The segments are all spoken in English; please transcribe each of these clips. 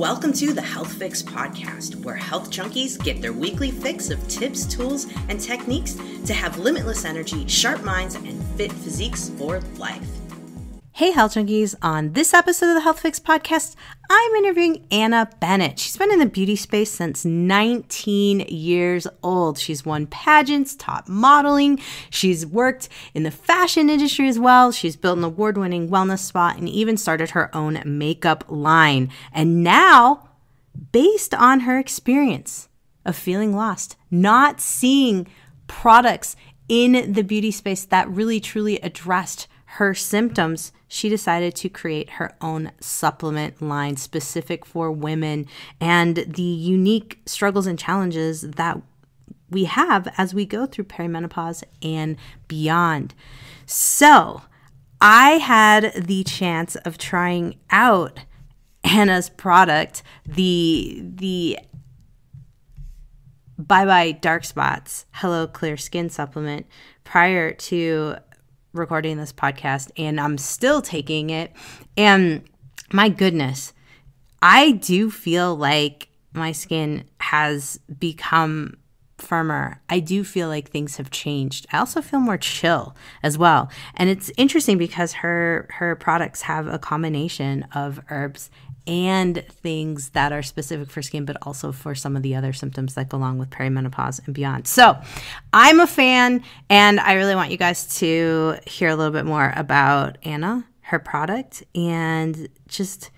Welcome to the Health Fix podcast, where health junkies get their weekly fix of tips, tools, and techniques to have limitless energy, sharp minds, and fit physiques for life. Hey, Health Junkies. On this episode of the Health Fix podcast, I'm interviewing Anna Bennett. She's been in the beauty space since 19 years old. She's won pageants, taught modeling. She's worked in the fashion industry as well. She's built an award winning wellness spa and even started her own makeup line. And now, based on her experience of feeling lost, not seeing products in the beauty space that really truly addressed her symptoms, she decided to create her own supplement line specific for women and the unique struggles and challenges that we have as we go through perimenopause and beyond. So, I had the chance of trying out Anna's product, the the Bye Bye Dark Spots Hello Clear Skin supplement prior to recording this podcast and I'm still taking it. And my goodness, I do feel like my skin has become firmer. I do feel like things have changed. I also feel more chill as well. And it's interesting because her her products have a combination of herbs and things that are specific for skin, but also for some of the other symptoms that go along with perimenopause and beyond. So I'm a fan, and I really want you guys to hear a little bit more about Anna, her product, and just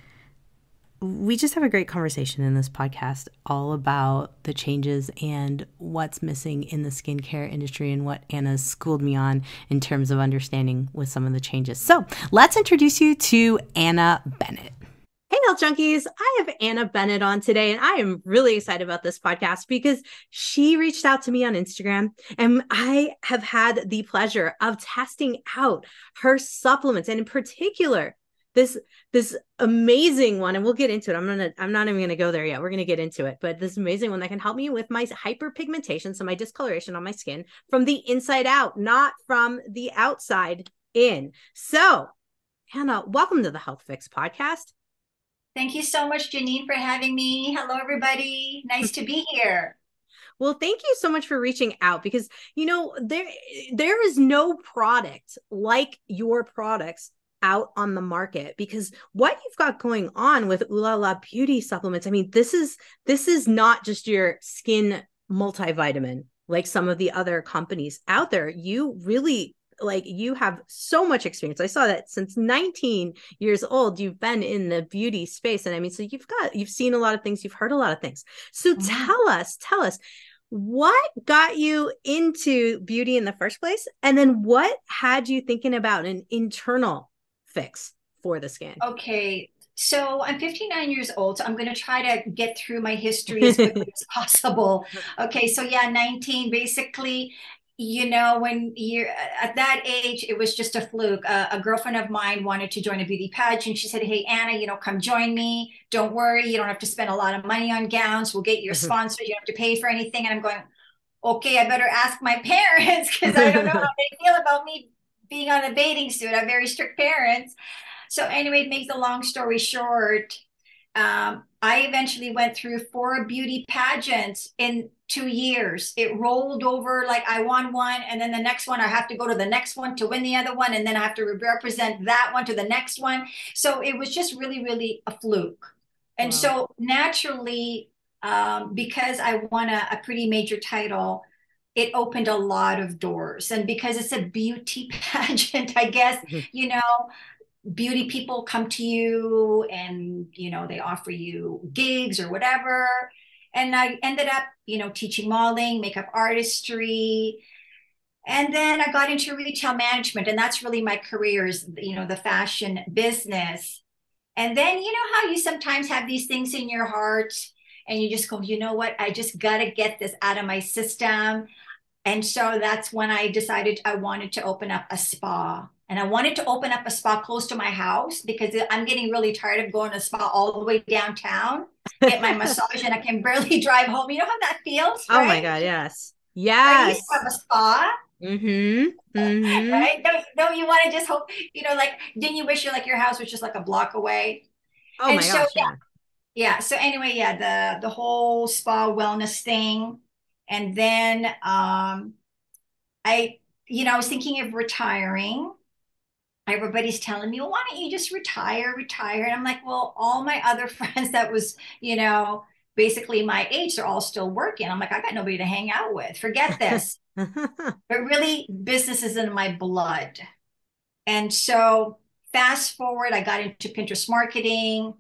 we just have a great conversation in this podcast all about the changes and what's missing in the skincare industry and what Anna's schooled me on in terms of understanding with some of the changes. So let's introduce you to Anna Bennett. Hey, health junkies. I have Anna Bennett on today, and I am really excited about this podcast because she reached out to me on Instagram, and I have had the pleasure of testing out her supplements, and in particular, this this amazing one and we'll get into it. I'm gonna i'm not even gonna go there yet. We're gonna get into it but this amazing one that can help me with my hyperpigmentation so my discoloration on my skin from the inside out not from the outside in. So Anna welcome to the health fix podcast Thank you so much, Janine, for having me. Hello, everybody. Nice to be here. Well, thank you so much for reaching out because you know there there is no product like your products out on the market because what you've got going on with Ooh La La beauty supplements, I mean, this is this is not just your skin multivitamin like some of the other companies out there. You really like you have so much experience. I saw that since 19 years old, you've been in the beauty space. And I mean, so you've got, you've seen a lot of things, you've heard a lot of things. So mm-hmm. tell us, tell us, what got you into beauty in the first place? And then what had you thinking about an internal fix for the skin? Okay. So I'm 59 years old. So I'm going to try to get through my history as quickly as possible. Okay. So yeah, 19, basically you know, when you're at that age, it was just a fluke. Uh, a girlfriend of mine wanted to join a beauty pageant. And she said, Hey, Anna, you know, come join me. Don't worry. You don't have to spend a lot of money on gowns. We'll get your mm-hmm. sponsor. You don't have to pay for anything. And I'm going, Okay, I better ask my parents because I don't know how they feel about me being on a bathing suit. I have very strict parents. So, anyway, it makes the long story short, um, I eventually went through four beauty pageants in two years. It rolled over like I won one, and then the next one I have to go to the next one to win the other one, and then I have to represent that one to the next one. So it was just really, really a fluke. And wow. so naturally, um, because I won a, a pretty major title, it opened a lot of doors. And because it's a beauty pageant, I guess, mm-hmm. you know, beauty people come to you and you know they offer you gigs or whatever and i ended up you know teaching modeling makeup artistry. And then i got into retail management and that's really my career is you know the fashion business. And then you know how you sometimes have these things in your heart and you just go you know what? I just got to get this out of my system. And so that's when i decided i wanted to open up a spa. And I wanted to open up a spa close to my house because I'm getting really tired of going to spa all the way downtown, get my massage, and I can barely drive home. You know how that feels? Right? Oh my god, yes, yes. I have a spa. Mm-hmm. mm-hmm. right? Don't, don't you want to just hope? You know, like didn't you wish you like your house was just like a block away? Oh and my so, gosh, yeah. Yeah. So anyway, yeah, the the whole spa wellness thing. And then um I, you know, I was thinking of retiring. Everybody's telling me, well, why don't you just retire, retire? And I'm like, well, all my other friends that was, you know, basically my age, they're all still working. I'm like, I got nobody to hang out with. Forget this. but really, business is in my blood. And so fast forward, I got into Pinterest marketing.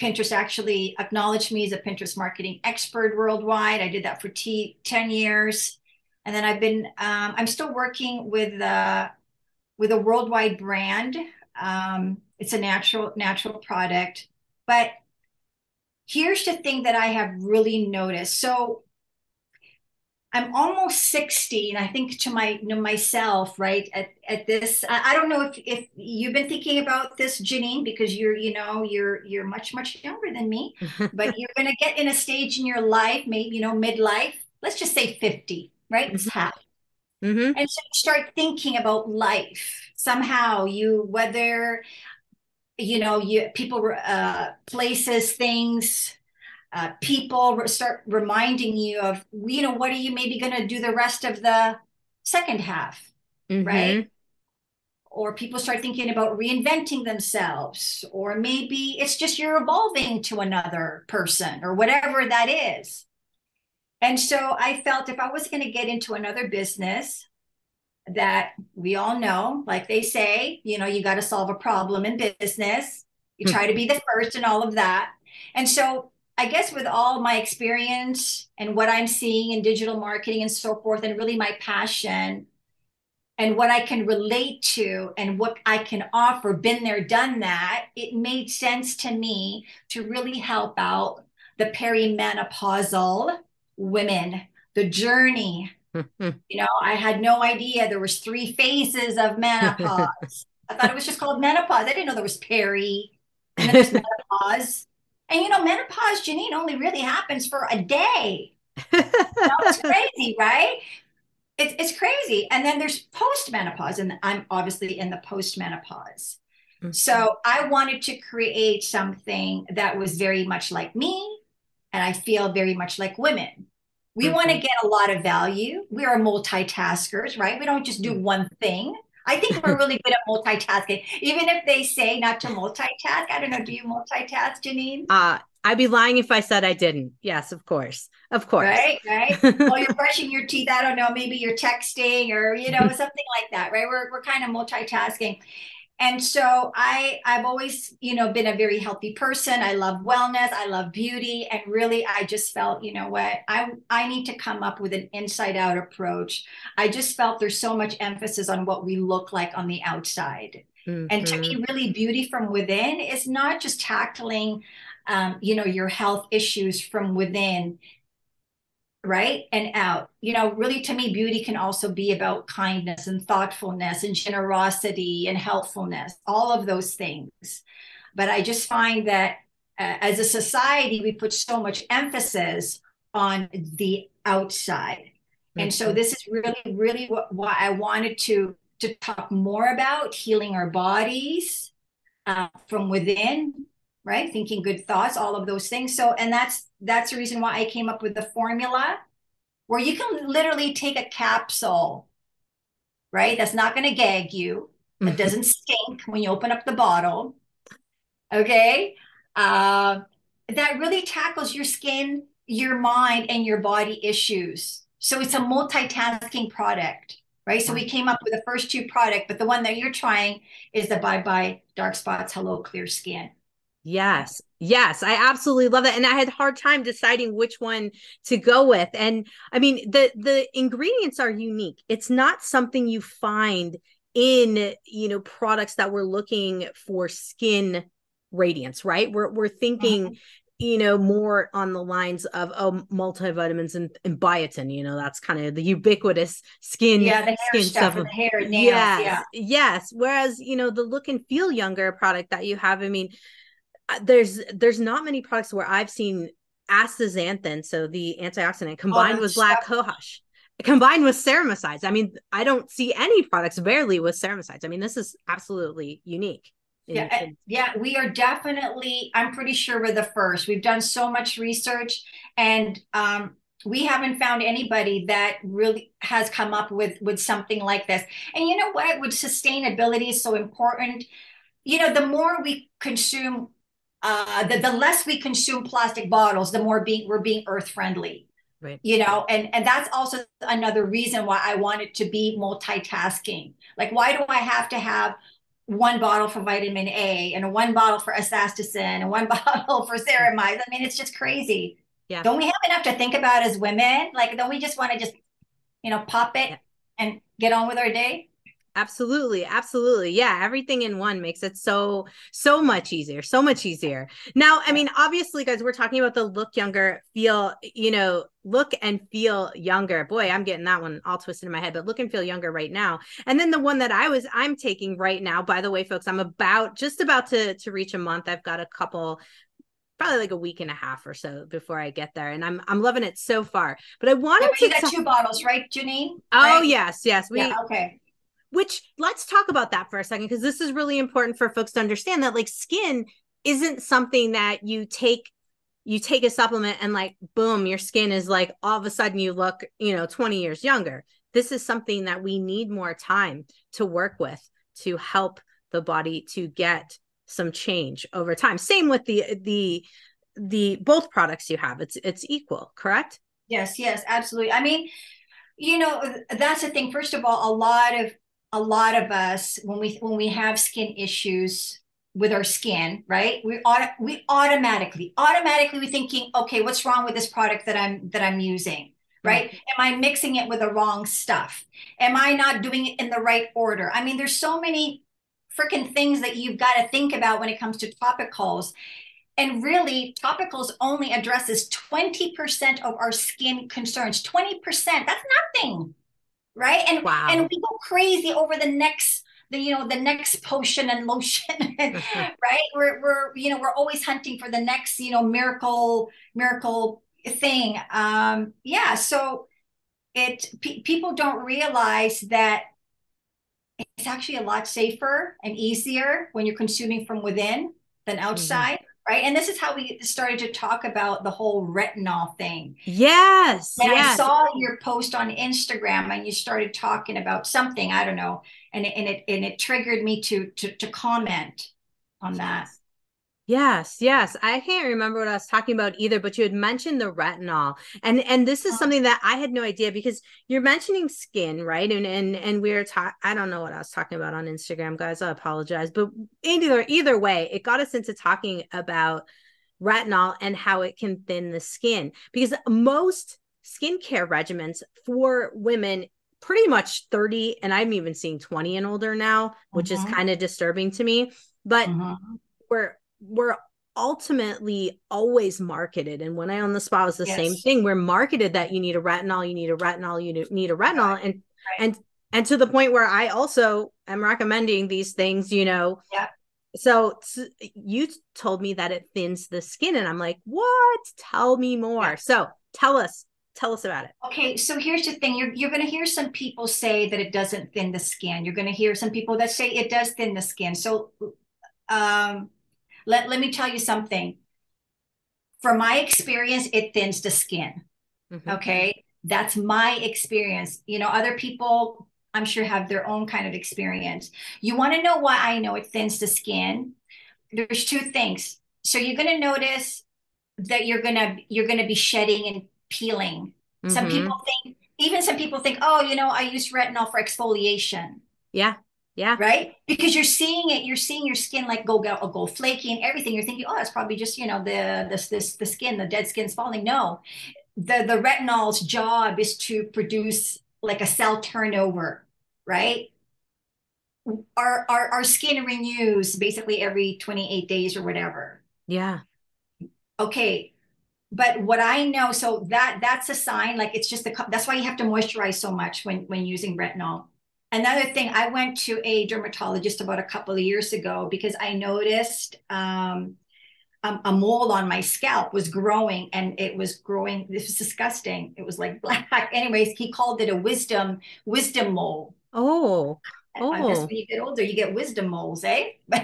Pinterest actually acknowledged me as a Pinterest marketing expert worldwide. I did that for t- 10 years. And then I've been, um, I'm still working with, uh, with a worldwide brand. Um, it's a natural, natural product. But here's the thing that I have really noticed. So I'm almost 60, and I think to my you know, myself, right, at, at this, I, I don't know if, if you've been thinking about this, Janine, because you're, you know, you're you're much, much younger than me, but you're gonna get in a stage in your life, maybe, you know, midlife, let's just say 50, right? It's half. Mm-hmm. And so you start thinking about life. Somehow you, whether, you know, you people, uh, places, things, uh, people start reminding you of, you know, what are you maybe going to do the rest of the second half, mm-hmm. right? Or people start thinking about reinventing themselves, or maybe it's just you're evolving to another person or whatever that is. And so I felt if I was going to get into another business that we all know, like they say, you know, you got to solve a problem in business. You hmm. try to be the first and all of that. And so I guess with all my experience and what I'm seeing in digital marketing and so forth, and really my passion and what I can relate to and what I can offer, been there, done that, it made sense to me to really help out the perimenopausal women, the journey. you know, I had no idea there was three phases of menopause. I thought it was just called menopause. I didn't know there was peri and then there's menopause. And you know, menopause, Janine, only really happens for a day. you know, it's crazy, right? It's it's crazy. And then there's post-menopause, and I'm obviously in the post-menopause. Mm-hmm. So I wanted to create something that was very much like me, and I feel very much like women. We mm-hmm. want to get a lot of value. We are multitaskers, right? We don't just do mm-hmm. one thing. I think we're really good at multitasking. Even if they say not to multitask. I don't know. Do you multitask, Janine? Uh, I'd be lying if I said I didn't. Yes, of course. Of course. Right, right. While you're brushing your teeth, I don't know, maybe you're texting or, you know, something like that, right? We're, we're kind of multitasking and so i i've always you know been a very healthy person. I love wellness. I love beauty. And really i just felt you know what? I i need to come up with an inside out approach. I just felt there's so much emphasis on what we look like on the outside. Mm-hmm. and to me mm-hmm. really beauty from within is not just tackling um, you know your health issues from within right and out you know really to me beauty can also be about kindness and thoughtfulness and generosity and helpfulness all of those things but i just find that uh, as a society we put so much emphasis on the outside mm-hmm. and so mm-hmm. this is really really what, what i wanted to to talk more about healing our bodies uh, from within right? Thinking good thoughts all of those things. So and that's that's the reason why i came up with the formula where you can literally take a capsule right? That's not going to gag you. That mm-hmm. doesn't stink when you open up the bottle okay? Uh, that really tackles your skin your mind and your body issues. So it's a multitasking product right? So we came up with the first two product but the one that you're trying is the bye bye dark spots hello clear skin Yes. Yes, I absolutely love that and I had a hard time deciding which one to go with. And I mean, the the ingredients are unique. It's not something you find in, you know, products that we're looking for skin radiance, right? We're we're thinking mm-hmm you know, more on the lines of oh, multivitamins and, and biotin. You know, that's kind of the ubiquitous skin, yeah, the skin stuff, stuff. the hair, nails, yes, yeah, yes. Whereas, you know, the look and feel younger product that you have, I mean, there's there's not many products where I've seen astaxanthin, so the antioxidant, combined oh, with black cohosh, combined with ceramicides. I mean, I don't see any products barely with ceramicides. I mean, this is absolutely unique. yeah, yeah, we are definitely, I'm pretty sure we're the first. We've done so much research and um, we haven't found anybody that really has come up with with something like this. And you know what? With sustainability is so important. You know, the more we consume, uh, the, the less we consume plastic bottles, the more being we're being earth friendly. Right. You know, and and that's also another reason why I wanted to be multitasking. Like, why do I have to have one bottle for vitamin A and one bottle for astaxanthin and one bottle for ceramides. I mean, it's just crazy. Yeah. Don't we have enough to think about as women? Like, don't we just want to just, you know, pop it yeah. and get on with our day? Absolutely. Absolutely. Yeah. Everything in one makes it so, so much easier. So much easier. Now, I mean, obviously, guys, we're talking about the look younger, feel, you know, look and feel younger. Boy, I'm getting that one all twisted in my head, but look and feel younger right now. And then the one that I was, I'm taking right now, by the way, folks, I'm about just about to, to reach a month. I've got a couple probably like a week and a half or so before I get there. And I'm I'm loving it so far. But I wanted yeah, to. You got two bottles, right, Janine? Oh right? yes, yes. We yeah, okay. Which let's talk about that for a second because this is really important for folks to understand that like skin isn't something that you take you take a supplement and like boom your skin is like all of a sudden you look you know 20 years younger. This is something that we need more time to work with to help the body to get some change over time. Same with the the the both products you have. It's it's equal correct? Yes yes absolutely. I mean you know that's the thing. First of all a lot of a lot of us when we when we have skin issues with our skin right? We auto, we automatically automatically we thinking okay what's wrong with this product that i'm that i'm using? Right? Mm-hmm. am i mixing it with the wrong stuff? Am i not doing it in the right order? I mean there's so many freaking things that you've got to think about when it comes to topicals. And really topicals only addresses 20% of our skin concerns. 20% that's nothing right? And wow. and we go crazy over the next the you know the next potion and lotion right we're we're you know we're always hunting for the next you know miracle miracle thing um yeah so it people don't realize that it's actually a lot safer and easier when you're consuming from within than mm-hmm. outside mm-hmm right? And this is how we started to talk about the whole retinol thing. Yes. And yes. I saw your post on Instagram and you started talking about something, I don't know, and it, and it and it triggered me to to to comment on that. Yes, yes. I can't remember what I was talking about either, but you had mentioned the retinol. And and this is something that I had no idea because you're mentioning skin, right? And and and we were talking I don't know what I was talking about on Instagram, guys. I apologize. But either either way, it got us into talking about retinol and how it can thin the skin because most skincare regimens for women pretty much 30 and I'm even seeing 20 and older now, which is mm-hmm. kind of disturbing to me. But mm-hmm. we're we're ultimately always marketed. And when i on the spot was the yes. same thing. We're marketed that you need a retinol you need a retinol you need a retinol. Right. and right. and and to the point where i also am recommending these things you know. Yeah. So you told me that it thins the skin and i'm like what? Tell me more. Yeah. so tell us tell us about it. Okay so here's the thing. You're, you're going to hear some people say that it doesn't thin the skin. You're going to hear some people that say it does thin the skin. So um let, let me tell you something. From my experience, it thins the skin. Mm-hmm. Okay. That's my experience. You know, other people, I'm sure, have their own kind of experience. You want to know why I know it thins the skin? There's two things. So you're going to notice that you're going to you're going to be shedding and peeling. Mm-hmm. Some people think even some people think, "Oh, you know, I use retinol for exfoliation." Yeah. Yeah. Right. Because you're seeing it, you're seeing your skin like go go uh, go flaky and everything. You're thinking, oh, it's probably just you know the this this the skin, the dead skin's falling. No, the the retinol's job is to produce like a cell turnover, right? Our our our skin renews basically every 28 days or whatever. Yeah. Okay. But what I know, so that that's a sign. Like it's just the that's why you have to moisturize so much when when using retinol Another thing, I went to a dermatologist about a couple of years ago because I noticed um, um, a mole on my scalp was growing and it was growing. This was disgusting. It was like black. Anyways, he called it a wisdom wisdom mole. Oh. Oh. I guess oh. when you get older, you get wisdom moles, eh?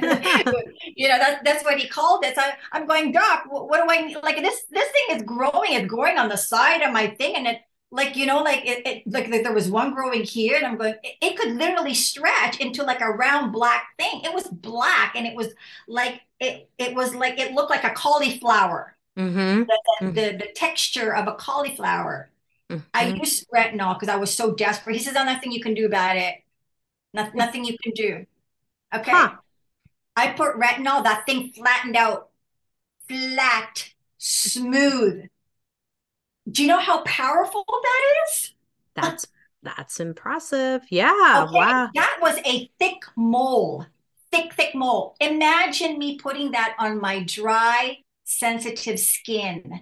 you know, that's that's what he called it. So I, I'm going, Doc, what, what do I need? like? This this thing is growing. It's growing on the side of my thing, and it like you know, like it, it like, like there was one growing here, and I'm going. It, it could literally stretch into like a round black thing. It was black, and it was like it it was like it looked like a cauliflower. Mm-hmm. The, the, mm-hmm. the, the texture of a cauliflower. Mm-hmm. I used retinol because I was so desperate. He says, "Oh, nothing you can do about it. No, nothing you can do." Okay. Huh. I put retinol. That thing flattened out, flat, smooth. Do you know how powerful that is? That's that's impressive. Yeah. Okay. Wow. That was a thick mole. Thick, thick mole. Imagine me putting that on my dry, sensitive skin.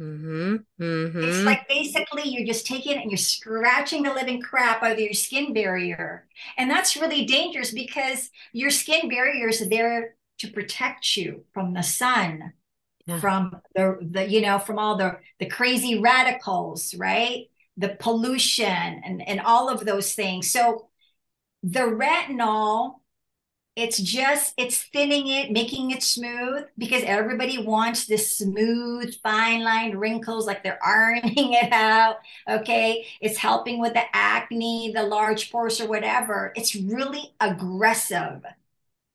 Mm-hmm, mm-hmm. It's like basically you're just taking it and you're scratching the living crap out of your skin barrier. And that's really dangerous because your skin barrier is there to protect you from the sun, yeah. from the, the, you know, from all the, the crazy radicals, right? The pollution and, and all of those things. So the retinol it's just it's thinning it making it smooth because everybody wants this smooth fine lined wrinkles like they're ironing it out okay it's helping with the acne the large pores or whatever it's really aggressive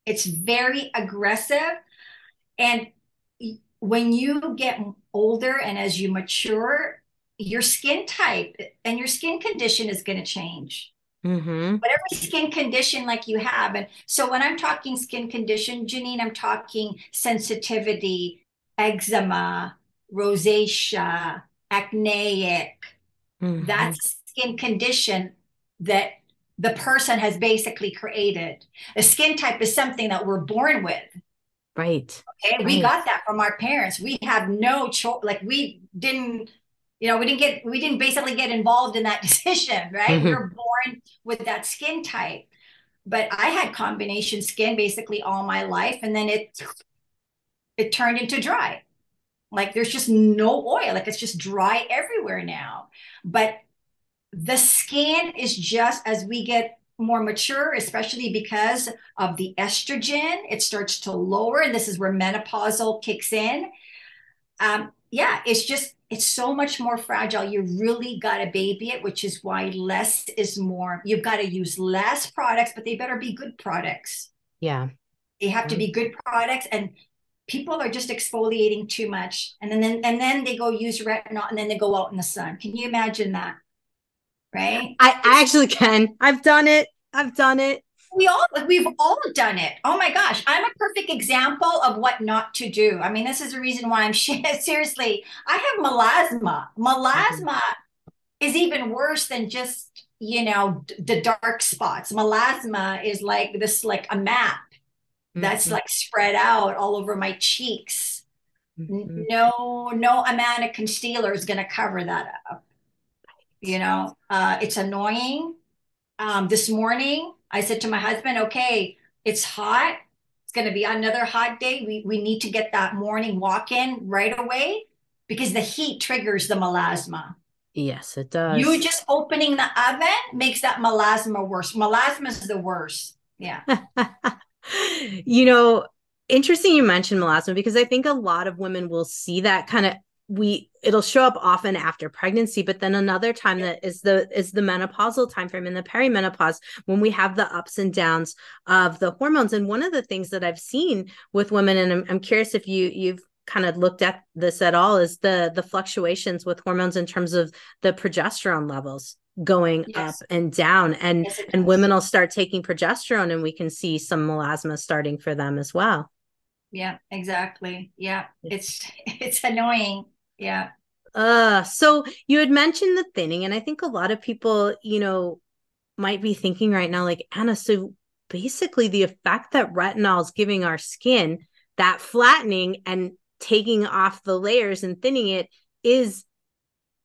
it's very aggressive and when you get older and as you mature your skin type and your skin condition is going to change Mm-hmm. Whatever skin condition like you have. And so when I'm talking skin condition, Janine, I'm talking sensitivity, eczema, rosacea, acneic. Mm-hmm. That's skin condition that the person has basically created. A skin type is something that we're born with. Right. Okay. Right. We got that from our parents. We have no choice. Like we didn't you know we didn't get we didn't basically get involved in that decision right mm-hmm. we were born with that skin type but i had combination skin basically all my life and then it it turned into dry like there's just no oil like it's just dry everywhere now but the skin is just as we get more mature especially because of the estrogen it starts to lower and this is where menopausal kicks in um, yeah it's just it's so much more fragile. You really got to baby it, which is why less is more. You've got to use less products, but they better be good products. Yeah. They have to be good products and people are just exfoliating too much. And then, and then they go use retinol and then they go out in the sun. Can you imagine that? Right? I, I actually can. I've done it. I've done it we all we've all done it. Oh my gosh, I'm a perfect example of what not to do. I mean, this is the reason why I'm seriously. I have melasma. Melasma is even worse than just you know the dark spots. Melasma is like this, like a map that's mm-hmm. like spread out all over my cheeks. Mm-hmm. No, no amount of concealer is going to cover that up. You know, uh, it's annoying. Um, this morning, I said to my husband, okay, it's hot. It's going to be another hot day. We, we need to get that morning walk in right away because the heat triggers the melasma. Yes, it does. You just opening the oven makes that melasma worse. Melasma is the worst. Yeah. you know, interesting you mentioned melasma because I think a lot of women will see that kind of we it'll show up often after pregnancy but then another time that is the is the menopausal time frame in the perimenopause when we have the ups and downs of the hormones. And one of the things that i've seen with women and i'm, I'm curious if you you've kind of looked at this at all is the the fluctuations with hormones in terms of the progesterone levels going yes. up and down. And yes, and women will start taking progesterone and we can see some melasma starting for them as well. Yeah exactly. Yeah it's it's annoying yeah. Uh, so you had mentioned the thinning, and I think a lot of people, you know, might be thinking right now, like, Anna, so basically the effect that retinol is giving our skin, that flattening and taking off the layers and thinning it is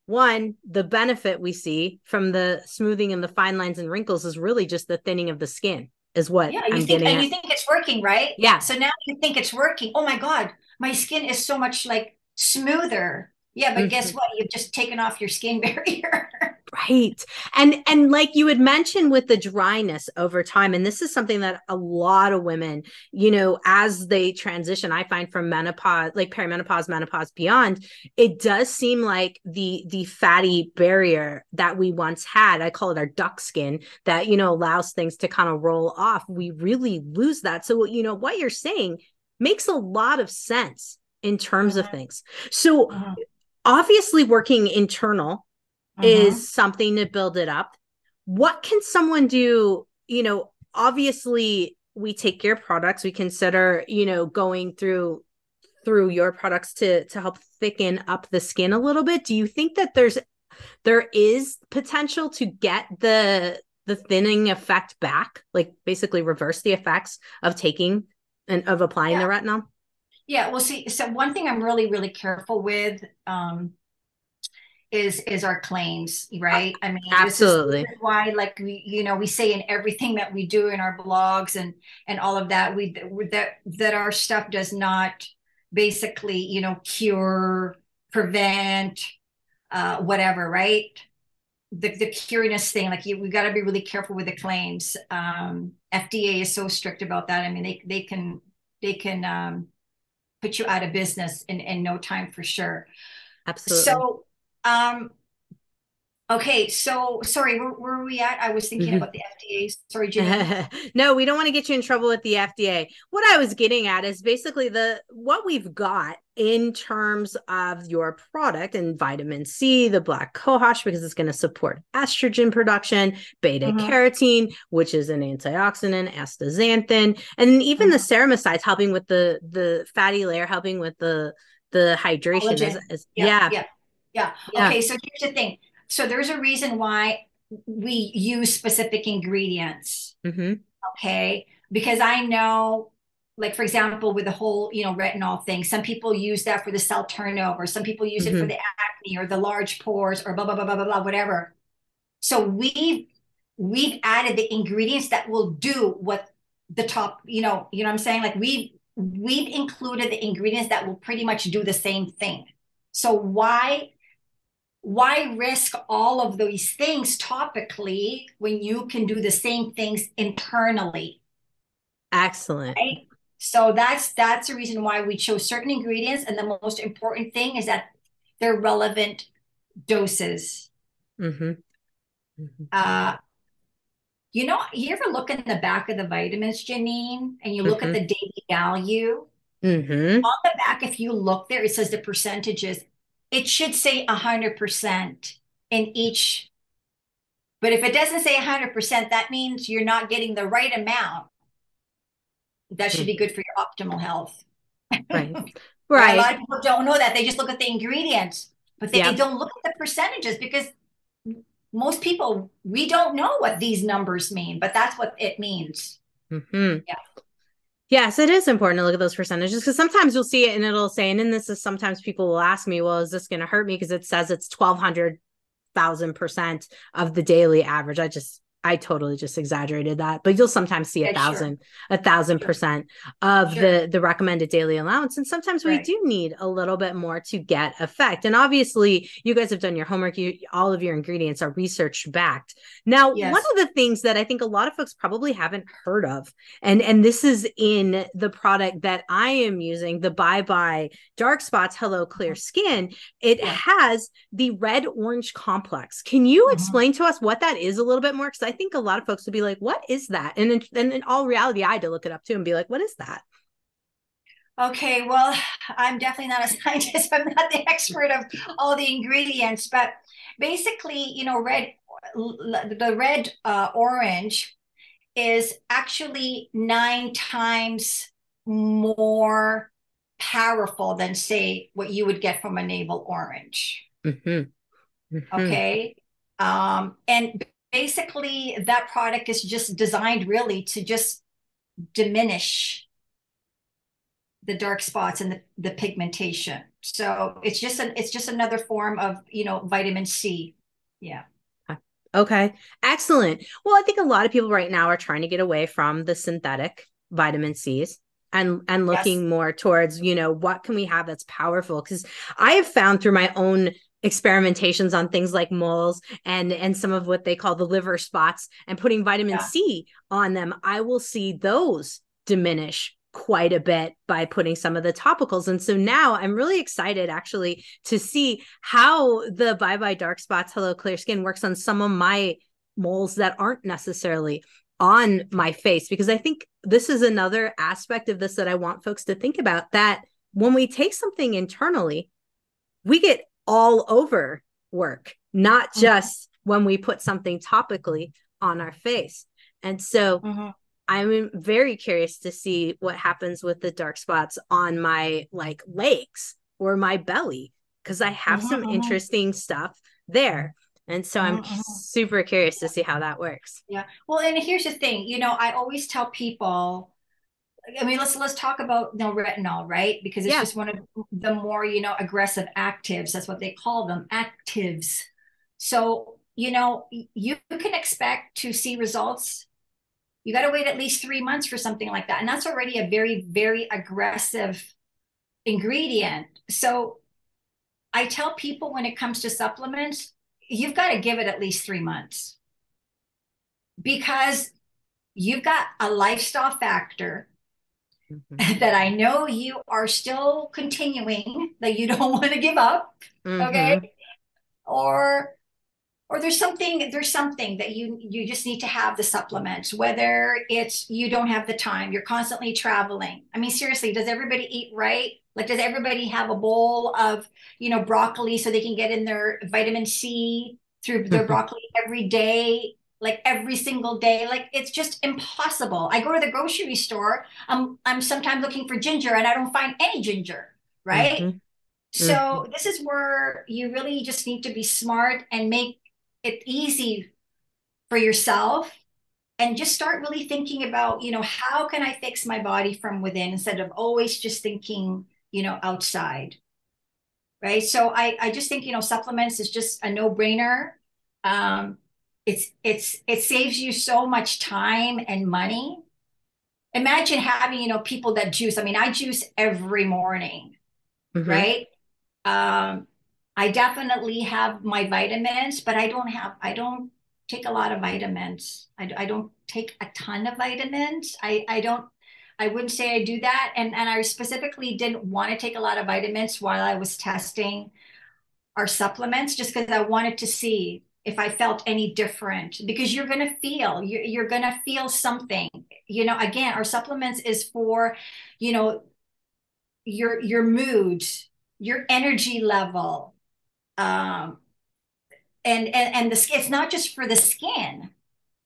one, the benefit we see from the smoothing and the fine lines and wrinkles is really just the thinning of the skin, is what yeah, you I'm think, and at. you think it's working, right? Yeah. So now you think it's working. Oh my God, my skin is so much like smoother. Yeah, but mm-hmm. guess what? You've just taken off your skin barrier. right. Right. And and like you had mentioned with the dryness over time and this is something that a lot of women, you know, as they transition, I find from menopause, like perimenopause, menopause beyond, it does seem like the the fatty barrier that we once had, I call it our duck skin, that you know allows things to kind of roll off. We really lose that. So you know what you're saying makes a lot of sense in terms of things. So obviously working internal is uh-huh. something to build it up. What can someone do? You know, obviously we take your products, we consider, you know, going through through your products to to help thicken up the skin a little bit. Do you think that there's there is potential to get the the thinning effect back, like basically reverse the effects of taking and of applying yeah. the retinol? Yeah, well, see, so one thing I'm really, really careful with um, is is our claims right? I mean absolutely this is, why like we you know we say in everything that we do in our blogs and and all of that we that that our stuff does not basically you know cure prevent uh whatever right? The the curiness thing like you we got to be really careful with the claims. Um fda is so strict about that. I mean they they can they can um put you out of business in in no time for sure. Absolutely. So um, okay, so sorry, where, where are we at? I was thinking mm-hmm. about the FDA. Sorry, Jenny. no, we don't want to get you in trouble with the FDA. What I was getting at is basically the what we've got in terms of your product and vitamin C, the black cohosh, because it's going to support estrogen production, beta mm-hmm. carotene, which is an antioxidant, astaxanthin, and even mm-hmm. the ceramicides helping with the the fatty layer, helping with the the hydration. Is, is, yeah. yeah. yeah yeah. yeah. Okay. So here's the thing. So there's a reason why we use specific ingredients. Mm-hmm. Okay. Because I know, like, for example, with the whole, you know, retinol thing, some people use that for the cell turnover. Some people use mm-hmm. it for mm-hmm. the acne or the large pores or blah, blah, blah, blah, blah, blah, whatever. So we've, we've added the ingredients that will do what the top, you know, you know what I'm saying? Like we've, we've included the ingredients that will pretty much do the same thing. So why why risk all of these things topically when you can do the same things internally excellent right? so that's that's the reason why we chose certain ingredients and the most important thing is that they're relevant doses mm-hmm. Mm-hmm. uh you know you ever look in the back of the vitamins janine and you look mm-hmm. at the daily value mm-hmm. on the back if you look there it says the percentages it should say 100% in each. But if it doesn't say 100%, that means you're not getting the right amount. That should be good for your optimal health. Right. right. A lot of people don't know that. They just look at the ingredients, but they, yeah. they don't look at the percentages because most people, we don't know what these numbers mean, but that's what it means. Mm-hmm. Yeah. Yes, it is important to look at those percentages because sometimes you'll see it and it'll say, and then this is sometimes people will ask me, well, is this going to hurt me? Because it says it's 1200 thousand percent of the daily average. I just I totally just exaggerated that, but you'll sometimes see a thousand, sure. a thousand percent of sure. the the recommended daily allowance, and sometimes right. we do need a little bit more to get effect. And obviously, you guys have done your homework. You all of your ingredients are research backed. Now, yes. one of the things that I think a lot of folks probably haven't heard of, and and this is in the product that I am using, the Bye Bye Dark Spots Hello Clear Skin. It yeah. has the red orange complex. Can you mm-hmm. explain to us what that is a little bit more? Because I think a lot of folks would be like, what is that? And in, and in all reality, I had to look it up too and be like, what is that? Okay, well, I'm definitely not a scientist. I'm not the expert of all the ingredients, but basically, you know, red, the red uh, orange is actually nine times more powerful than, say, what you would get from a navel orange. Mm-hmm. Mm-hmm. Okay. Um, and basically that product is just designed really to just diminish the dark spots and the, the pigmentation. So it's just an it's just another form of you know vitamin c. Yeah. Okay. Excellent. Well i think a lot of people right now are trying to get away from the synthetic vitamin c's and and looking yes. more towards you know what can we have that's powerful? Because i have found through my own experimentations on things like moles and and some of what they call the liver spots and putting vitamin yeah. C on them, I will see those diminish quite a bit by putting some of the topicals. And so now I'm really excited actually to see how the Bye Bye Dark Spots Hello Clear Skin works on some of my moles that aren't necessarily on my face because I think this is another aspect of this that I want folks to think about that when we take something internally, we get all over work, not mm-hmm. just mm-hmm. when we put something topically on our face. And so mm-hmm. I'm very curious to see what happens with the dark spots on my like legs or my belly because I have mm-hmm. some interesting stuff there. And so I'm mm-hmm. super curious to see how that works. Yeah. Well, and here's the thing, you know, I always tell people I mean, let's let's talk about you know, retinol, right? Because it's yeah. just one of the more you know aggressive actives. That's what they call them, actives. So you know you can expect to see results you got to wait at least three months for something like that. And that's already a very, very aggressive ingredient. So I tell people when it comes to supplements, you've got to give it at least three months because you've got a lifestyle factor mm-hmm. that I know you are still continuing that you don't want to give up. Mm-hmm. Okay. Or or there's something there's something that you you just need to have the supplements whether it's you don't have the time you're constantly traveling i mean seriously does everybody eat right like does everybody have a bowl of you know broccoli so they can get in their vitamin c through their broccoli every day like every single day like it's just impossible i go to the grocery store i'm i'm sometimes looking for ginger and i don't find any ginger right mm-hmm. So mm-hmm. this is where you really just need to be smart and make it easy for yourself and just start really thinking about you know how can i fix my body from within instead of always just thinking you know outside right so i i just think you know supplements is just a no-brainer um it's it's it saves you so much time and money imagine having you know people that juice i mean i juice every morning mm-hmm. right um I definitely have my vitamins, but I don't have, I don't take a lot of vitamins. I, I don't take a ton of vitamins. I, I don't, I wouldn't say I do that. And, and I specifically didn't want to take a lot of vitamins while I was testing our supplements, just because I wanted to see if I felt any different because you're going to feel, you're, you're going to feel something, you know, again, our supplements is for, you know, your, your mood, your energy level, um, and and and the skin it's not just for the skin.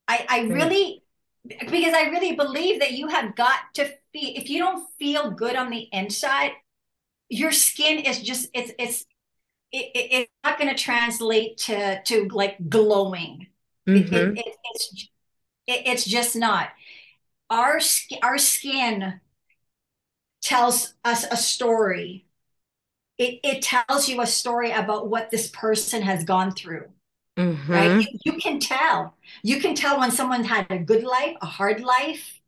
I I really because I really believe that you have got to feel if you don't feel good on the inside, your skin is just it's it's it, it, it's not going to translate to to like glowing. Mm-hmm. It, it, it's it's just not. Our our skin tells us a story it, it tells you a story about what this person has gone through. Mm-hmm. Right? You, you, can tell. You can tell when someone had a good life, a hard life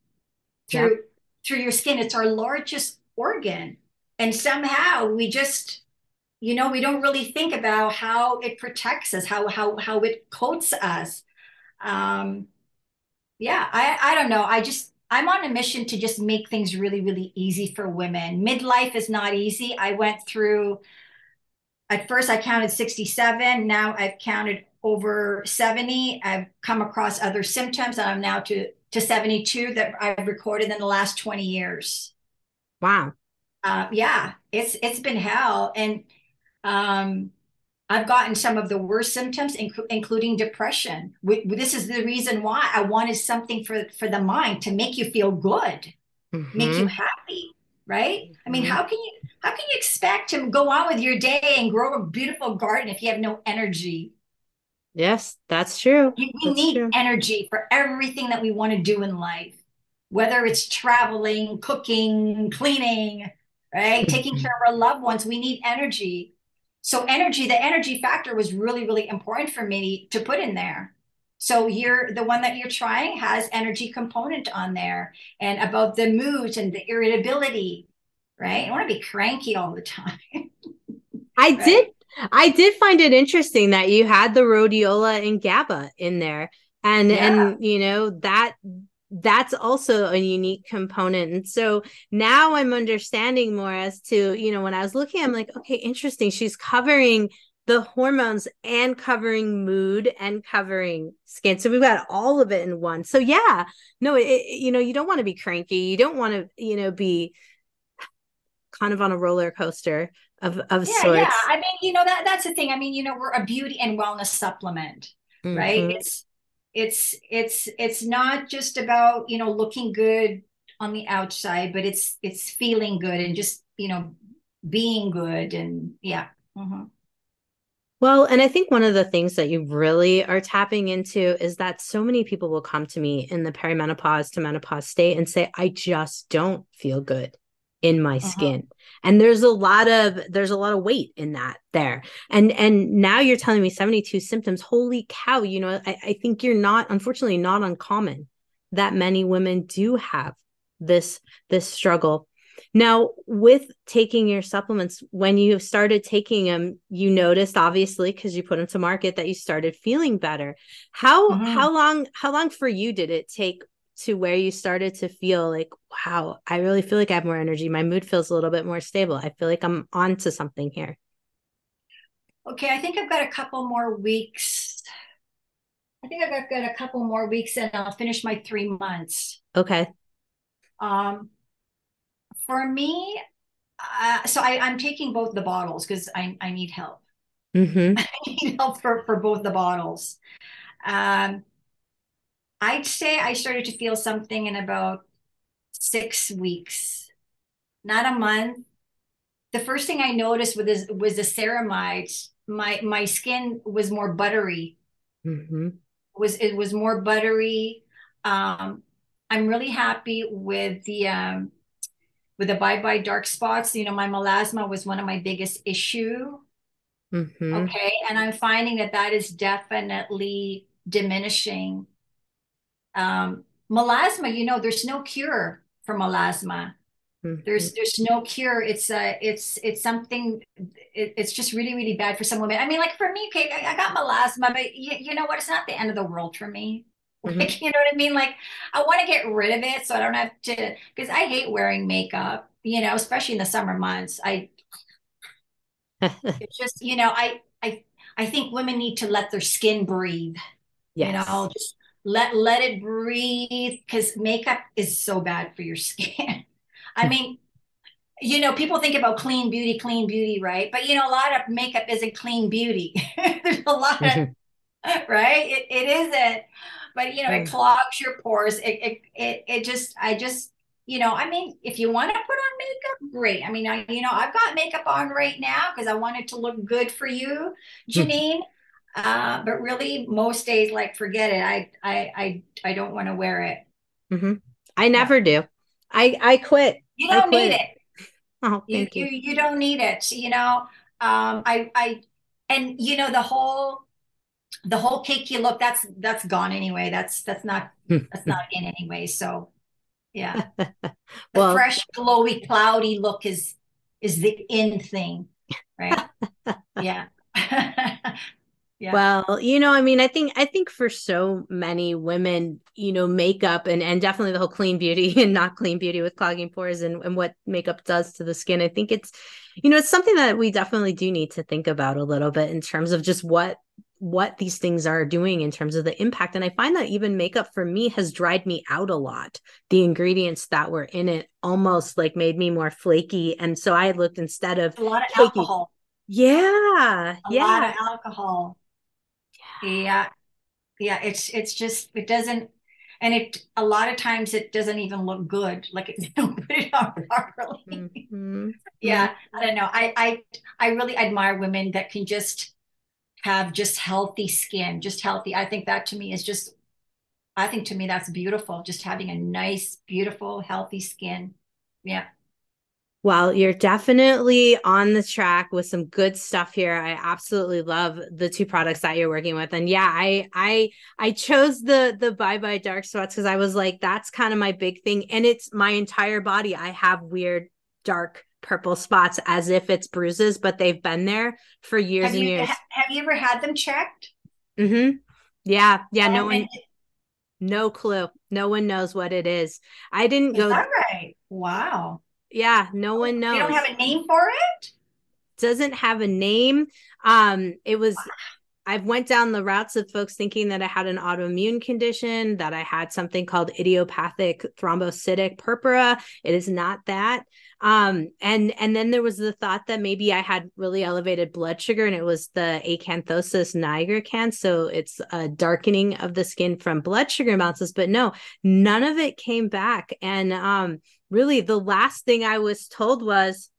through yep. through your skin. It's our largest organ. And somehow we just, you know, we don't really think about how it protects us, how how how it coats us. Um yeah, I I don't know. I just I'm on a mission to just make things really, really easy for women. Midlife is not easy. I went through, at first, I counted 67. Now I've counted over 70. I've come across other symptoms, and I'm now to, to 72 that I've recorded in the last 20 years. Wow. Uh, yeah, it's it's been hell. And um, I've gotten some of the worst symptoms, inc- including depression. We, this is the reason why I wanted something for for the mind to make you feel good, mm-hmm. make you happy, right? Mm-hmm. I mean, mm-hmm. how can you how can you expect to go on with your day and grow a beautiful garden if you have no energy? Yes, that's true. We, we need true. energy for everything that we want to do in life, whether it's traveling, cooking, cleaning, right? Taking mm-hmm. care of our loved ones. We need energy so energy, the energy factor was really, really important for me to put in there. So you're the one that you're trying has energy component on there and about the moods and the irritability, right? I want to be cranky all the time. I right? did I did find it interesting that you had the rhodiola and GABA in there. And yeah. and you know that that's also a unique component. And so now I'm understanding more as to, you know, when I was looking, I'm like, okay, interesting. She's covering the hormones and covering mood and covering skin. So we've got all of it in one. So yeah, no, it, you know, you don't want to be cranky. You don't want to, you know, be kind of on a roller coaster of of yeah, sorts. Yeah, I mean, you know that that's the thing. I mean, you know, we're a beauty and wellness supplement, mm-hmm. right? It's it's it's it's not just about you know looking good on the outside, but it's it's feeling good and just you know being good and yeah. Mm-hmm. Well, and I think one of the things that you really are tapping into is that so many people will come to me in the perimenopause to menopause state and say, I just don't feel good in my uh-huh. skin. And there's a lot of there's a lot of weight in that there. And and now you're telling me 72 symptoms. Holy cow you know I, I think you're not unfortunately not uncommon that many women do have this this struggle. Now with taking your supplements when you started taking them you noticed obviously because you put them to market that you started feeling better. How mm-hmm. how long how long for you did it take to where you started to feel like, wow, I really feel like I have more energy. My mood feels a little bit more stable. I feel like I'm on to something here. Okay, I think I've got a couple more weeks. I think I've got a couple more weeks and I'll finish my three months. Okay. Um, for me, uh, so I, I'm taking both the bottles because I, I need help. Mm-hmm. I need help for, for both the bottles. Um, I'd say I started to feel something in about six weeks, not a month. The first thing I noticed with this, was the ceramides. My my skin was more buttery. Mm-hmm. Was it was more buttery. Um, I'm really happy with the um, with the bye bye dark spots. You know, my melasma was one of my biggest issue. Mm-hmm. Okay, and I'm finding that that is definitely diminishing um, melasma, you know, there's no cure for melasma. Mm-hmm. There's there's no cure. It's uh it's it's something. It, it's just really really bad for some women. I mean, like for me, okay, I, I got melasma, but you, you know what? It's not the end of the world for me. Mm-hmm. Like, you know what I mean? Like I want to get rid of it so I don't have to because I hate wearing makeup. You know, especially in the summer months. I it's just you know I I I think women need to let their skin breathe. Yes. You know, just let let it breathe because makeup is so bad for your skin. I hmm. mean you know people think about clean beauty clean beauty right? But you know a lot of makeup isn't clean beauty. There's a lot of right? It, it isn't. But you know it clogs your pores. It, it it it just i just you know i mean if you want to put on makeup great. I mean I, you know i've got makeup on right now because i want it to look good for you hmm. jannine uh, but really, most days, like forget it. I I I I don't want to wear it. Mm-hmm. I never do. I I quit. You don't quit. need it. Oh, you, you. you you don't need it. You know. Um. I I and you know the whole the whole cakey look that's that's gone anyway. That's that's not that's not in anyway. So yeah. well, the fresh, glowy, cloudy look is is the in thing, right? yeah. Yeah. Well, you know, I mean, I think I think for so many women, you know, makeup and and definitely the whole clean beauty and not clean beauty with clogging pores and, and what makeup does to the skin. I think it's, you know, it's something that we definitely do need to think about a little bit in terms of just what what these things are doing in terms of the impact. And I find that even makeup for me has dried me out a lot. The ingredients that were in it almost like made me more flaky. And so I looked instead of a lot of flaky, alcohol. Yeah. A yeah. lot of alcohol yeah. Yeah it's it's just it doesn't and it a lot of times it doesn't even look good like it don't put it on properly. Mm-hmm. yeah i don't know i i i really admire women that can just have just healthy skin just healthy i think that to me is just i think to me that's beautiful just having a nice beautiful healthy skin. Yeah well, you're definitely on the track with some good stuff here. I absolutely love the two products that you're working with. And yeah, I I I chose the the bye bye dark spots because I was like, that's kind of my big thing. And it's my entire body. I have weird dark purple spots as if it's bruises, but they've been there for years have and you, years. Ha- have you ever had them checked? Mm-hmm. Yeah, yeah. No one, no clue. No one knows what it is. I didn't is go. that right? Wow. Yeah, no one knows. You don't have a name for it? doesn't have a name. Um, it was I've went down the routes of folks thinking that I had an autoimmune condition, that I had something called idiopathic thrombocytic purpura. It is not that. Um, and and then there was the thought that maybe I had really elevated blood sugar, and it was the acanthosis nigricans. So it's a darkening of the skin from blood sugar imbalances. But no, none of it came back. And um, really, the last thing I was told was,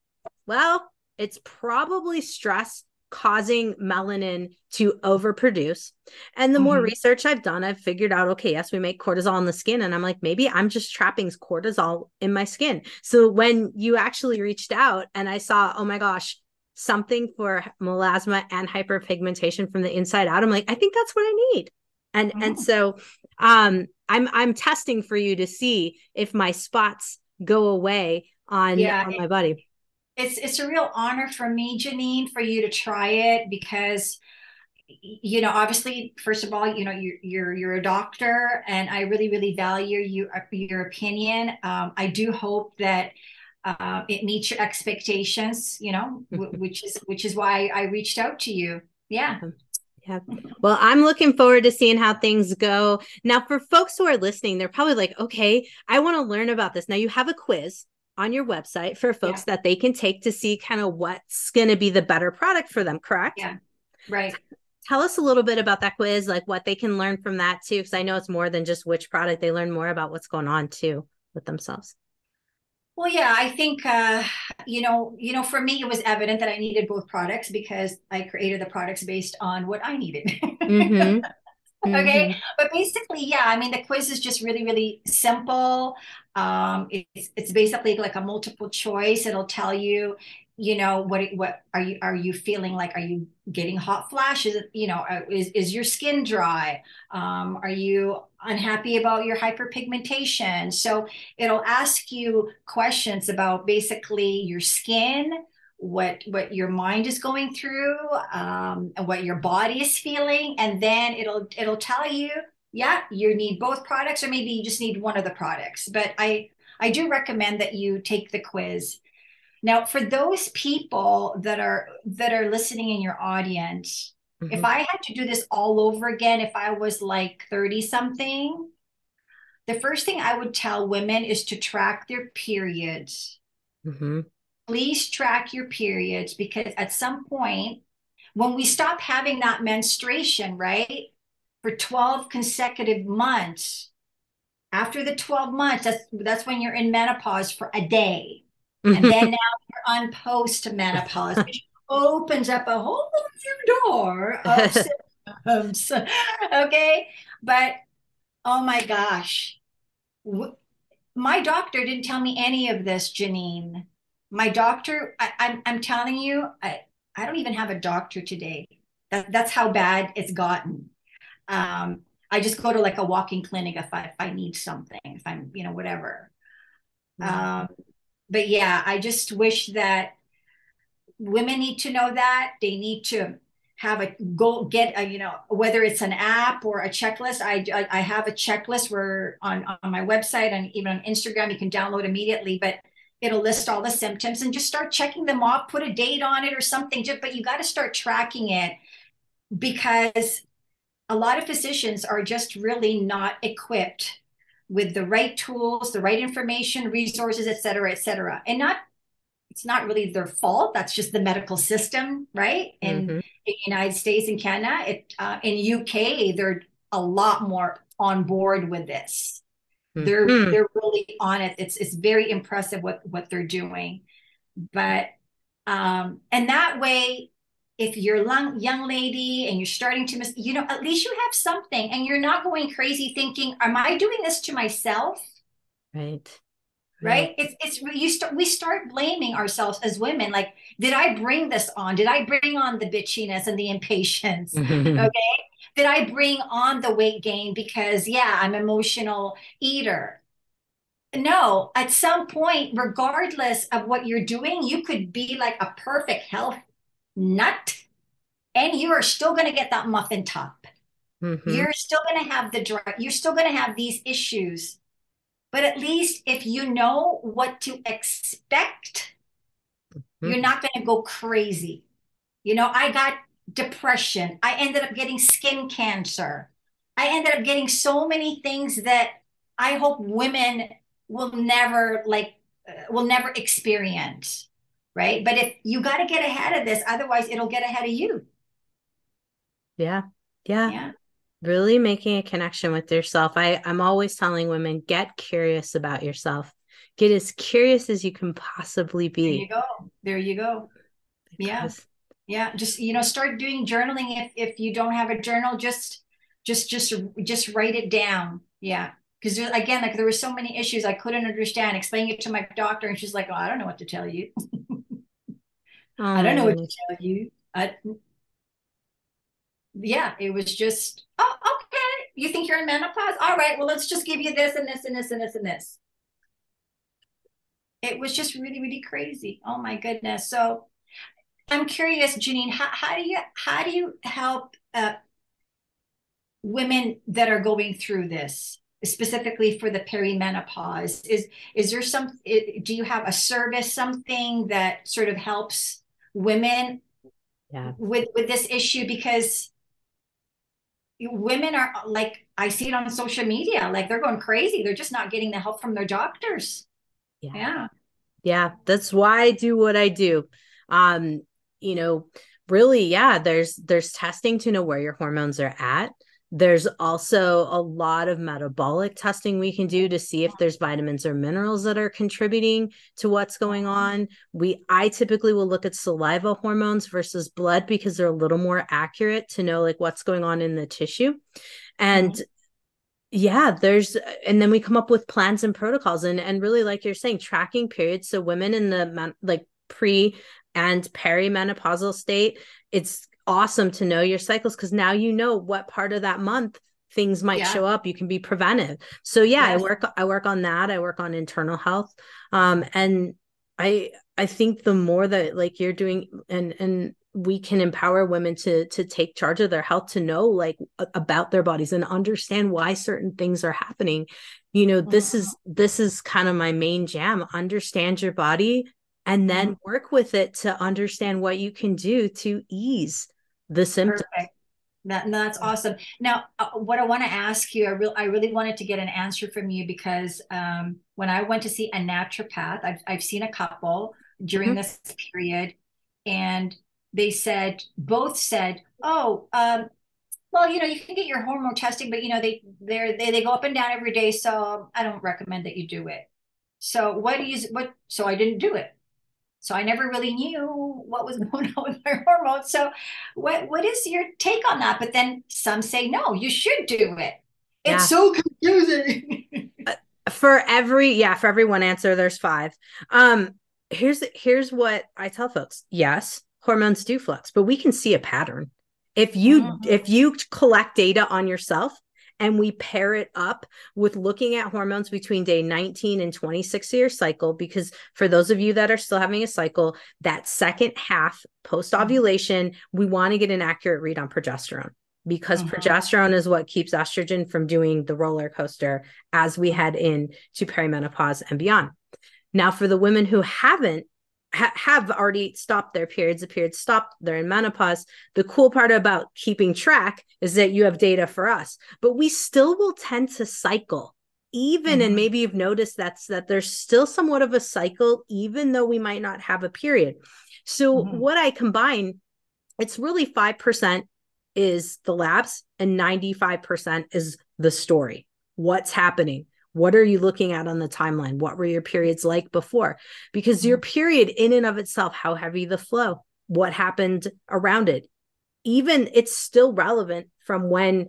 well, it's probably stress causing melanin to overproduce. And the more Mhm. research I've done, I've figured out okay, yes, we make cortisol in the skin. And I'm like, maybe I'm just trapping cortisol in my skin. So when you actually reached out and I saw, oh my gosh, something for melasma and hyperpigmentation from the inside out, I'm like, I think that's what I need. And and Oh. so um I'm I'm testing for you to see if my spots go away on, Yeah, on my body. It's it's a real honor for me, Jannine, for you to try it because you know, obviously, first of all, you know, you're you're you're a doctor, and I really really value you your opinion. Um, I do hope that uh, it meets your expectations. You know, w- which is which is why I reached out to you. Yeah. Yeah. Well, I'm looking forward to seeing how things go. Now, for folks who are listening, they're probably like, okay, I want to learn about this. Now, you have a quiz on your website for folks that they can take to see kind of what's going to be the better product for them, correct? Yeah. Right. Tell us a little bit about that quiz, like what they can learn from that too, because I know it's more than just which product. They learn more about what's going on too with themselves. Well, yeah, I think uh, you know, you know, for me, it was evident that I needed both products because I created the products based on what I needed. Mhm. Okay. Mhm. But basically, yeah, I mean, the quiz is just really, really simple. Um, it's it's basically like a multiple choice. It'll tell you, you know, what what are you are you feeling like? Are you getting hot flashes? You know, uh, is is your skin dry? Um, are you unhappy about your hyperpigmentation? So it'll ask you questions about basically your skin, what what your mind is going through, um, and what your body is feeling, and then it'll it'll tell you, yeah, you need both products, or maybe you just need one of the products. But I I do recommend that you take the quiz. Now, for those people that are that are listening in your audience, if Mhm. I had to do this all over again, if I was like 30 something, the first thing I would tell women is to track their periods. Mhm. Please track your periods because at some point, when we stop having that menstruation, right, for 12 consecutive months, after the 12 months, that's that's when you're in menopause for a day. And then now you're on post-menopause, which opens up a whole new door of symptoms. Okay. But oh my gosh. My doctor didn't tell me any of this, Jannine. My doctor, I, I'm I'm telling you, I, I don't even have a doctor today. That, that's how bad it's gotten. Um, I just go to like a walking clinic if I if I need something, if I'm, you know, whatever. Um, but yeah, I just wish that women need to know that they need to have a go get a you know whether it's an app or a checklist. I I, I have a checklist where on on my website and even on Instagram you can download immediately, but it'll list all the symptoms and just start checking them off. Put a date on it or something. Just but you got to start tracking it because a lot of physicians are just really not equipped with the right tools, the right information, resources, et cetera, et cetera. And not, it's not really their fault. That's just the medical system, right? In, Mhm. in the United States and Canada, it, uh, in UK, they're a lot more on board with this. They're Mhm. they're really on it. It's it's very impressive what what they're doing, but um, and that way, if you're young young lady and you're starting to miss, you know, at least you have something, and you're not going crazy thinking, "Am I doing this to myself?" Right. Right? It's it's you start we start blaming ourselves as women. Like, did I bring this on? Did I bring on the bitchiness and the impatience? Okay. Did I bring on the weight gain because, yeah, I'm emotional eater? no, at some point, regardless of what you're doing, you could be like a perfect health nut and you are still going to get that muffin top. Mm-hmm. You're still going to have the dry, you're still going to have these issues. But at least if you know what to expect, mm-hmm. you're not going to go crazy. You know, I got depression. I ended up getting skin cancer. I ended up getting so many things that I hope women will never like uh, will never experience, right? But if you got to get ahead of this, otherwise it'll get ahead of you. Yeah. Yeah. Yeah. Really making a connection with yourself. I, I'm always telling women get curious about yourself. Get as curious as you can possibly be. There you go. There you go. Because... Yeah. Yeah. Just, you know, start doing journaling. If if you don't have a journal, just just just just write it down. Yeah. Because again, like there were so many issues I couldn't understand. Explaining it to my doctor, and she's like, "Oh, I don't know what to tell you. oh, I don't know what to tell you." I, yeah, it was just, oh, okay. You think you're in menopause? All right, well, let's just give you this and this and this and this and this. It was just really, really crazy. Oh my goodness. So I'm curious, Jannine, how, how do you how do you help uh, women that are going through this? specifically for the perimenopause is is there some do you have a service something that sort of helps women yeah. with with this issue because women are like I see it on social media, like they're going crazy. They're just not getting the help from their doctors. Yeah. Yeah. Yeah, that's why I do what I do. Um, you know, really, yeah, there's there's testing to know where your hormones are at. There's also a lot of metabolic testing we can do to see if there's vitamins or minerals that are contributing to what's going on. We I typically will look at saliva hormones versus blood because they're a little more accurate to know like what's going on in the tissue. And mm-hmm. yeah, there's and then we come up with plans and protocols and and really like you're saying tracking periods so women in the like pre and perimenopausal state it's awesome to know your cycles because now you know what part of that month things might yeah. show up you can be preventive so yeah yes. i work i work on that i work on internal health um and i i think the more that like you're doing and and we can empower women to to take charge of their health to know like about their bodies and understand why certain things are happening you know this is mm-hmm. this is kind of my main jam understand your body and then mm-hmm. work with it to understand what you can do to ease the symptoms. Perfect. That, that's awesome. Now, uh, what I want to ask you, I really, I really wanted to get an answer from you because um, when I went to see a naturopath, I've, I've seen a couple during mm-hmm. this period, and they said both said, "Oh, um, well, you know, you can get your hormone testing, but you know, they they they they go up and down every day, so I don't recommend that you do it." So, what do you what? So I didn't do it. So I never really knew what was going on with my hormones. So what what is your take on that? But then some say no, you should do it. It's yeah. so confusing. Uh, for every yeah, for every one answer there's five. Um here's here's what I tell folks. Yes, hormones do flux, but we can see a pattern. If you mm-hmm. if you collect data on yourself and we pair it up with looking at hormones between day 19 and 26 of your cycle because for those of you that are still having a cycle that second half post ovulation we want to get an accurate read on progesterone because mm-hmm. progesterone is what keeps estrogen from doing the roller coaster as we head in to perimenopause and beyond now for the women who haven't ha- have already stopped their periods, the periods stopped, they're in menopause. The cool part about keeping track is that you have data for us, but we still will tend to cycle even mm-hmm. and maybe you've noticed that's that there's still somewhat of a cycle even though we might not have a period so mm-hmm. what i combine it's really 5% is the labs and 95% is the story what's happening what are you looking at on the timeline? What were your periods like before? Because your mm-hmm. period, in and of itself, how heavy the flow, what happened around it, even it's still relevant from when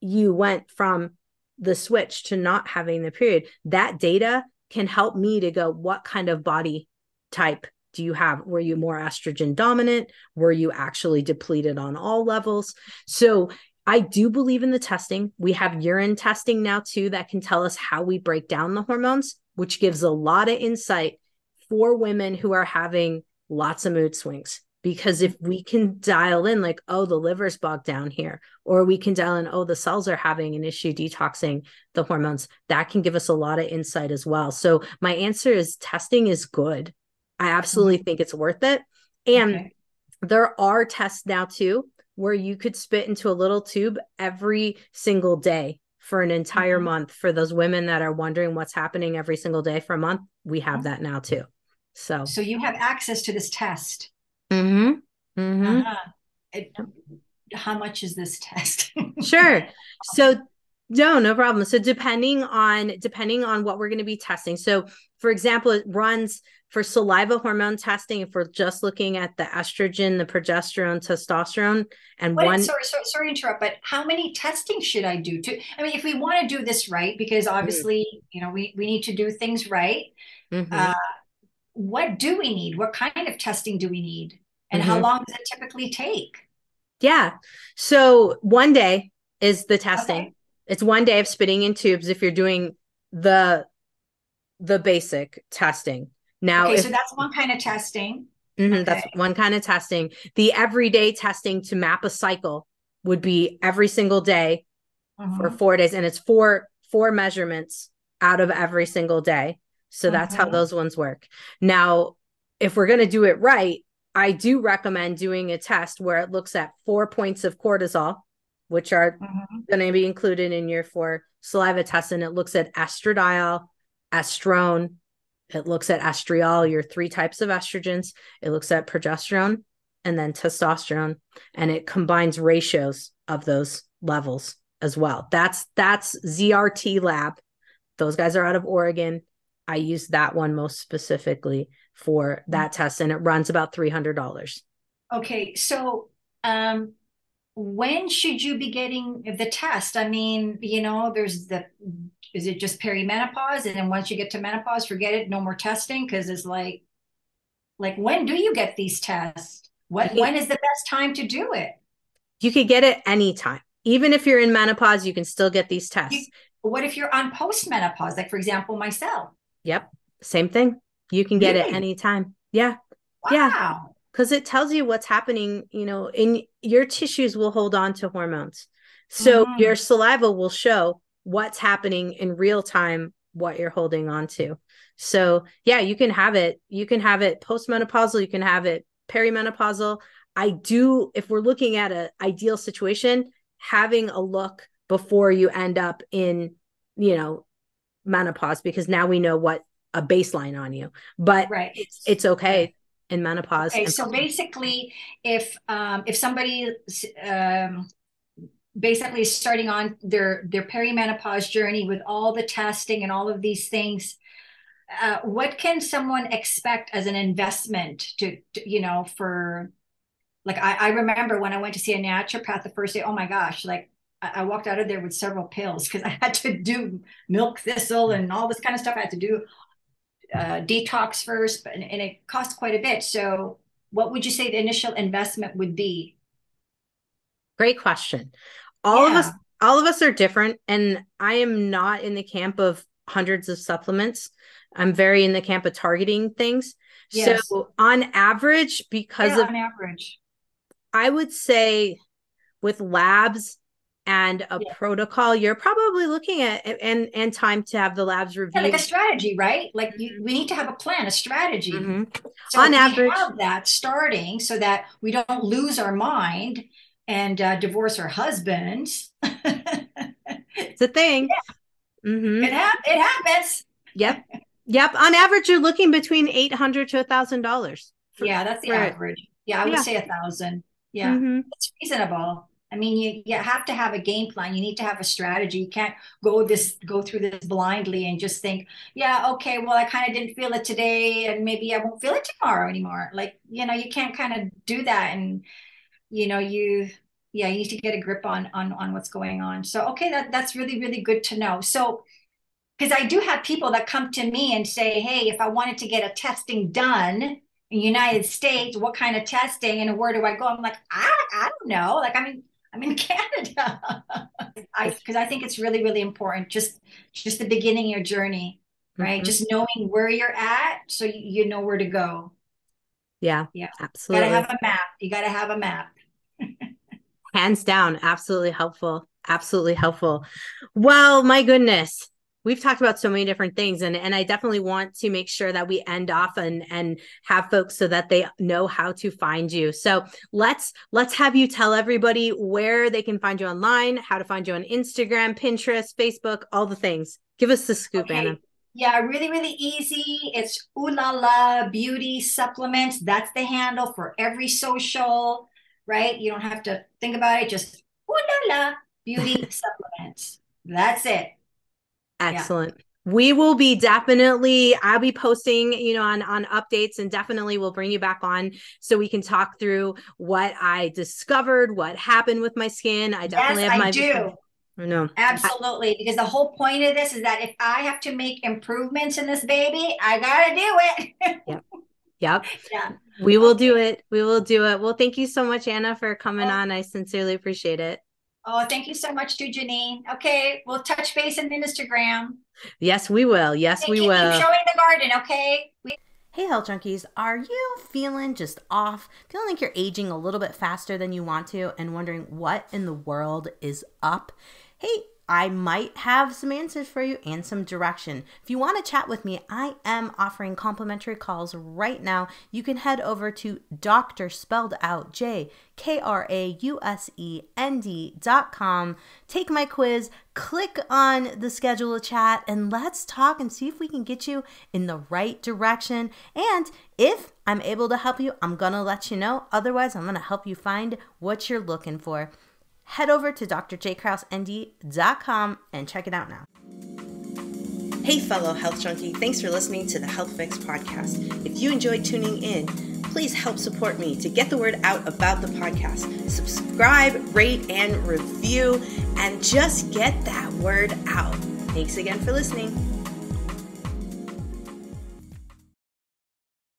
you went from the switch to not having the period. That data can help me to go, what kind of body type do you have? Were you more estrogen dominant? Were you actually depleted on all levels? So I do believe in the testing. We have urine testing now too that can tell us how we break down the hormones. which gives a lot of insight for women who are having lots of mood swings. Because if we can dial in, like, oh, the liver's bogged down here, or we can dial in, oh, the cells are having an issue detoxing the hormones, that can give us a lot of insight as well. So, my answer is testing is good. I absolutely mm-hmm. think it's worth it. And okay. there are tests now too where you could spit into a little tube every single day for an entire mm-hmm. month for those women that are wondering what's happening every single day for a month we have that now too so so you have access to this test mm-hmm, mm-hmm. Uh-huh. It, how much is this test sure so no no problem so depending on depending on what we're going to be testing so for example it runs for saliva hormone testing, if we're just looking at the estrogen, the progesterone, testosterone, and what, one. Sorry, sorry, sorry to interrupt, but how many testing should I do? To I mean, if we want to do this right, because mm-hmm. obviously, mm. you know, we we need to do things right. Mm-hmm. Uh, what do we need? What kind of testing do we need? And mm-hmm. how long does it typically take? Yeah. So one day is the testing. Okay. It's one day of spitting in tubes if you're doing the the basic testing. Now, okay, if, so that's one kind of testing. Mm-hmm, okay. That's one kind of testing. The everyday testing to map a cycle would be every single day uh-huh. for four days, and it's four four measurements out of every single day. So that's uh-huh. how those ones work. Now, if we're going to do it right, I do recommend doing a test where it looks at four points of cortisol, which are uh-huh. going to be included in your four saliva tests, and it looks at estradiol, estrone, it looks at estriol, your three types of estrogens. It looks at progesterone and then testosterone, and it combines ratios of those levels as well. That's that's ZRT Lab. Those guys are out of Oregon. I use that one most specifically for that test, and it runs about three hundred dollars. Okay, so um, when should you be getting the test? I mean, you know, there's the is it just perimenopause? And then once you get to menopause forget it no more testing? Because it's like like when do you get these tests? What when is the best time to do it? You could get it anytime. Even if you're in menopause you can still get these tests. You, what if you're on postmenopause? Like for example myself. Yep. Same thing. You can get really? it anytime. Yeah. Wow. yeah because it tells you what's happening you know in your tissues will hold on to hormones. So mm-hmm. your saliva will show what's happening in real time what you're holding on to. So yeah you can have it. You can have it postmenopausal you can have it perimenopausal. I do if we're looking at an ideal situation having a look before you end up in you know menopause because now we know what a baseline on you. But right. it's it's okay in menopause okay so basically if um if somebody um basically starting on their their perimenopause journey with all the testing and all of these things uh, what can someone expect as an investment to, to you know for like I, I, remember when i went to see a naturopath the first day oh my gosh like I, I walked out of there with several pills because i had to do milk thistle and all this kind of stuff i had to do uh, detox first and, and it costs quite a bit. So what would you say the initial investment would be? Great question. All yeah. of us all of us are different and i am not in the camp of hundreds of supplements. I'm very in the camp of targeting things. Yes. so on average because yeah, of on average. I would say with labs and a yeah. protocol you're probably looking at and and time to have the labs review yeah, like a strategy right like you, we need to have a plan a strategy mm-hmm. so on average have that starting so that we don't lose our mind and uh, divorce our husband. it's a thing. Yeah. Mm-hmm. It, ha- it happens. Yep. Yep. On average, you're looking between eight hundred to a thousand dollars. Yeah, that's the average. Yeah, I would say a thousand. Yeah, mm-hmm. it's reasonable. I mean, you, you have to have a game plan. You need to have a strategy. You can't go this go through this blindly and just think, yeah, okay, well, I kind of didn't feel it today, and maybe I won't feel it tomorrow anymore. Like, you know, you can't kind of do that and you know you yeah you need to get a grip on on on what's going on so okay that that's really really good to know so because i do have people that come to me and say hey if i wanted to get a testing done in united states what kind of testing and where do i go i'm like i, I don't know like i mean i'm in canada i because i think it's really really important just just the beginning of your journey right? Mm-hmm. Just knowing where you're at so you know where to go. Yeah. Yeah. Absolutely. You gotta have a map. You gotta have a map. Hands down. Absolutely helpful. Absolutely helpful. Well, my goodness we've talked about so many different things and and I definitely want to make sure that we end off and and have folks so that they know how to find you. So let's let's have you tell everybody where they can find you online, how to find you on Instagram, Pinterest, Facebook, all the things. Give us the scoop, okay. Anna. Yeah, really, really easy. It's Ooh La La Beauty Supplements. That's the handle for every social, right? You don't have to think about it. Just Ooh La La Beauty Supplements. That's it. Excellent. Yeah. We will be definitely I'll be posting, you know, on on updates and definitely we'll bring you back on so we can talk through what I discovered, what happened with my skin. I definitely yes, have my I do. No. Absolutely. Because the whole point of this is that if I have to make improvements in this baby, I got to do it. yep. Yep. Yeah. We will do it. We will do it. Well, thank you so much, Anna, for coming on. I sincerely appreciate it. Oh, thank you so much to Jannine. Okay, we'll touch base in Instagram. Yes, we will. Yes, we will. Keep showing the garden, okay? We- Hey, health junkies, are you feeling just off? Feeling like you're aging a little bit faster than you want to and wondering what in the world is up? Hey, I might have some answers for you and some direction. If you want to chat with me, I am offering complimentary calls right now. You can head over to Doctor spelled out J K R A U S E N D dot com. Take my quiz, click on the schedule a chat, and let's talk and see if we can get you in the right direction. And if I'm able to help you, I'm gonna let you know. Otherwise, I'm gonna help you find what you're looking for head over to drjkrausend.com and check it out now. Hey, fellow health junkie, thanks for listening to the Health Fix podcast. If you enjoyed tuning in, please help support me to get the word out about the podcast. Subscribe, rate, and review, and just get that word out. Thanks again for listening.